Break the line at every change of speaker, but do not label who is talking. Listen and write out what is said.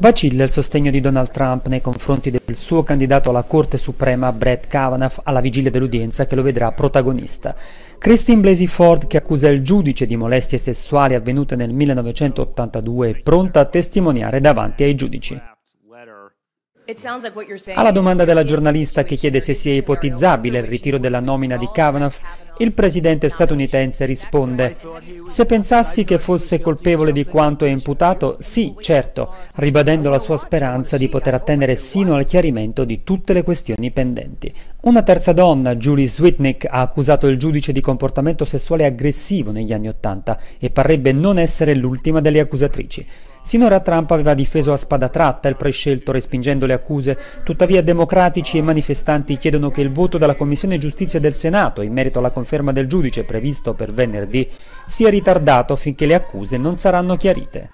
Vacilla il sostegno di Donald Trump nei confronti del suo candidato alla Corte Suprema Brett Kavanaugh alla vigilia dell'udienza che lo vedrà protagonista. Christine Blasey Ford, che accusa il giudice di molestie sessuali avvenute nel 1982, è pronta a testimoniare davanti ai giudici. Alla domanda della giornalista che chiede se sia ipotizzabile il ritiro della nomina di Kavanaugh, il presidente statunitense risponde Se pensassi che fosse colpevole di quanto è imputato, sì, certo, ribadendo la sua speranza di poter attendere sino al chiarimento di tutte le questioni pendenti. Una terza donna, Julie Switnick, ha accusato il giudice di comportamento sessuale aggressivo negli anni Ottanta e parrebbe non essere l'ultima delle accusatrici. Sinora Trump aveva difeso a spada tratta il prescelto respingendo le accuse, tuttavia democratici e manifestanti chiedono che il voto della Commissione Giustizia del Senato in merito alla conferma del giudice previsto per venerdì sia ritardato finché le accuse non saranno chiarite.